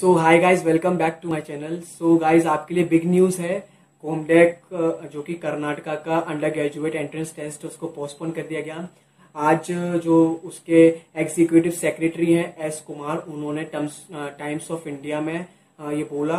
So hi guys welcome back to my channel so guys आपके लिए big news है। कोमडेक जो कि कर्नाटका का अंडर ग्रेजुएट एंट्रेंस टेस्ट उसको पोस्टपोन कर दिया गया। आज, जो उसके एग्जीक्यूटिव सेक्रेटरी हैं एस कुमार, उन्होंने टाइम्स ऑफ़ इंडिया में ये बोला।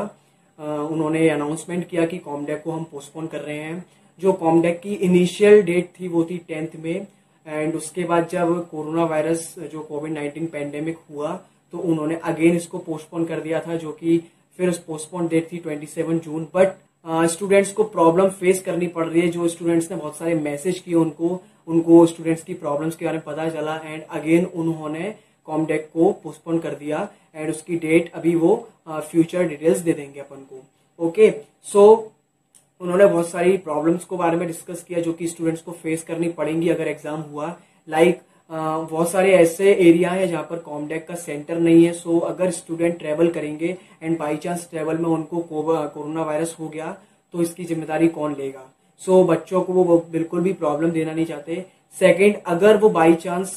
उन्होंने अनाउंसमेंट किया कि कॉमडेक को हम पोस्टपोन कर रहे हैं। जो कॉमडेक की इनिशियल डेट थी, वो थी टेंथ में। एंड उसके बाद जब कोरोना वायरस जो कोविड नाइन्टीन पेंडेमिक हुआ तो उन्होंने अगेन इसको पोस्टपोन कर दिया था जो कि फिर पोस्टपोन डेट थी 27 जून बट स्टूडेंट्स को प्रॉब्लम फेस करनी पड़ रही है जो स्टूडेंट्स ने बहुत सारे मैसेज किए उनको उनको स्टूडेंट्स की प्रॉब्लम्स के बारे में पता चला एंड अगेन उन्होंने कॉमडेक को पोस्टपोन कर दिया एंड उसकी डेट अभी वो फ्यूचर डिटेल्स दे देंगे अपन को. ओके सो उन्होंने बहुत सारी प्रॉब्लम्स को बारे में डिस्कस किया जो कि स्टूडेंट्स को फेस करनी पड़ेंगी अगर एग्ज़ाम हुआ. लाइक like, बहुत सारे ऐसे एरिया हैं जहाँ पर कॉमडेक का सेंटर नहीं है। सो अगर स्टूडेंट ट्रेवल करेंगे एंड बाई चांस ट्रेवल में उनको कोरोना वायरस हो गया तो इसकी ज़िम्मेदारी कौन लेगा? सो so, बच्चों को वो बिल्कुल भी प्रॉब्लम देना नहीं चाहते। सेकेंड अगर वो बाई चांस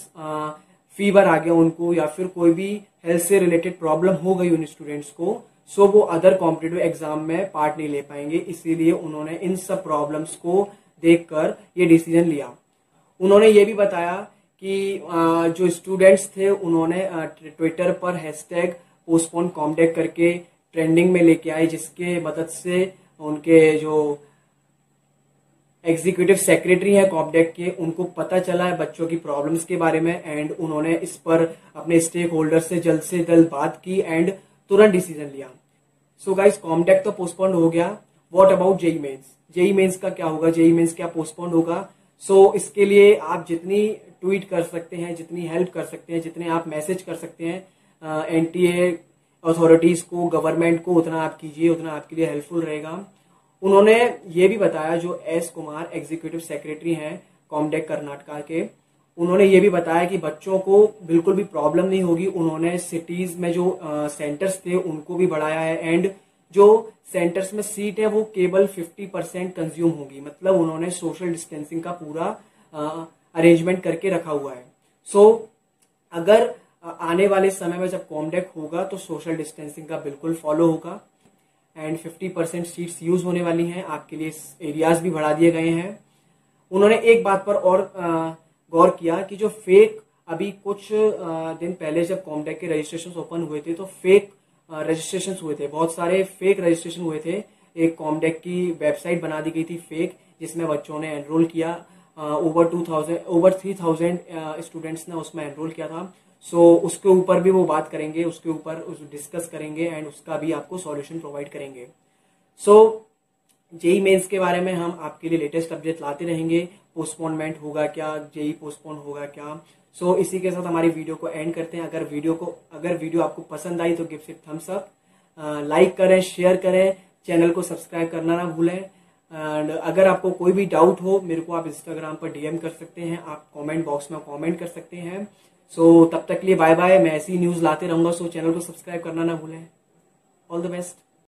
फीवर आ गया उनको या फिर कोई भी हेल्थ से रिलेटेड प्रॉब्लम हो गई उन स्टूडेंट्स को सो so वो अदर कॉम्पिटेटिव एग्ज़ाम में पार्ट नहीं ले पाएँगे। इसीलिए उन्होंने इन सब प्रॉब्लम्स को देखकर ये डिसीज़न लिया। उन्होंने ये भी बताया कि जो स्टूडेंट्स थे उन्होंने ट्विटर पर हैशटैग पोस्टपोन कॉमडेक करके ट्रेंडिंग में लेके आए जिसके मदद से उनके जो एग्जीक्यूटिव सेक्रेटरी हैं कॉमडेक के उनको पता चला है बच्चों की प्रॉब्लम्स के बारे में एंड उन्होंने इस पर अपने स्टेक होल्डर से जल्द से जल्द बात की एंड तुरंत डिसीज़न लिया। सो गाइस कॉमडेक तो पोस्टपोन हो गया। What about JEE mains JEE mains का क्या होगा? जेई मेन्स क्या पोस्टपोन होगा? सो so, इसके लिए आप जितनी ट्वीट कर सकते हैं, जितनी हेल्प कर सकते हैं, जितने आप मैसेज कर सकते हैं एन एनटीए अथॉरिटीज को गवर्नमेंट को, उतना आप कीजिए, उतना आपके लिए हेल्पफुल रहेगा। उन्होंने ये भी बताया, जो एस कुमार एग्जीक्यूटिव सेक्रेटरी हैं कॉमडेक कर्नाटका के, उन्होंने ये भी बताया कि बच्चों को बिल्कुल भी प्रॉब्लम नहीं होगी। उन्होंने सिटीज़ में जो सेंटर्स थे, उनको भी बढ़ाया है एंड जो सेंटर्स में सीट है, वो केवल 50 परसेंट कंज्यूम होगी। मतलब उन्होंने सोशल डिस्टेंसिंग का पूरा अरेंजमेंट करके रखा हुआ है। सो so, अगर आने वाले समय में जब कॉमडेक होगा तो सोशल डिस्टेंसिंग का बिल्कुल फॉलो होगा। एंड 50 परसेंट सीट्स यूज़ होने वाली हैं। आपके लिए एरियाज़ भी बढ़ा दिए गए हैं। उन्होंने एक बात पर और गौर किया कि जो फेक अभी कुछ दिन पहले जब कॉमडेक के रजिस्ट्रेशन ओपन हुए थे तो फेक रजिस्ट्रेशन हुए थे। बहुत सारे फेक रजिस्ट्रेशन हुए थे। एक कॉमडेक की वेबसाइट बना दी गई थी फेक जिसमें बच्चों ने एनरोल किया। Over two thousand over three thousand students ने उसमें एनरोल किया था। सो so, उसके ऊपर भी वो बात करेंगे उसके ऊपर उस डिस्कस करेंगे एंड उसका भी आपको सॉल्यूशन प्रोवाइड करेंगे। सो जेई मेंस के बारे में हम आपके लिए लेटेस्ट अपडेट लाते रहेंगे। पोस्टपोनमेंट होगा क्या? जेई पोस्टपोन होगा क्या? सो so, इसी के साथ हमारी वीडियो को एंड करते हैं। अगर वीडियो को अगर वीडियो आपको पसंद आई तो गिफ्ट थम्स अप लाइक करें शेयर करें। चैनल को सब्सक्राइब करना ना भूलें। एंड अगर आपको कोई भी डाउट हो मेरे को आप इंस्टाग्राम पर डीएम कर सकते हैं। आप कमेंट बॉक्स में कमेंट कर सकते हैं। सो so, तब तक के लिए बाय बाय मैं ऐसी न्यूज़ लाते रहूँगा सो so चैनल को सब्सक्राइब करना ना भूलें। All the best